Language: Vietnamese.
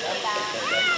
Bye.